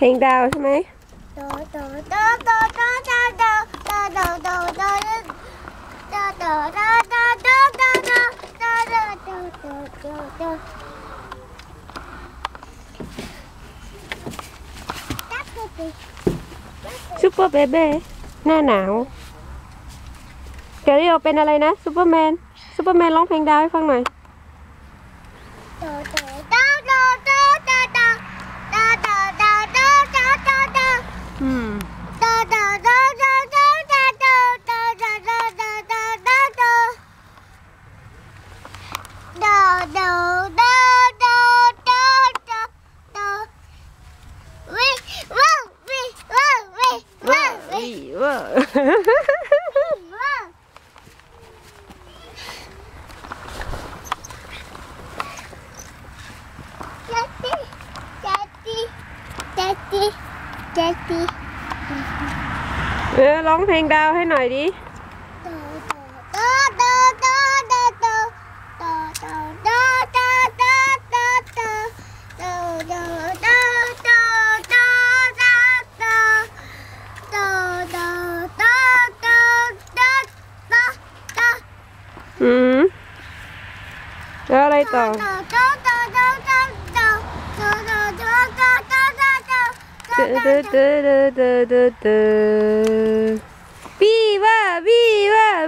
เพลงดาวใช่ไหม ซูเปอร์เบเบ้หน้าหนาวเกลลี่โอเป็นอะไรนะซูเปอร์แมนซูเปอร์แมนร้องเพลงดาวให้ฟังหน่อย Daddy. Daddy. Daddy. Lóng hang đau thế này đi. Hmm? Alright. Viva, viva.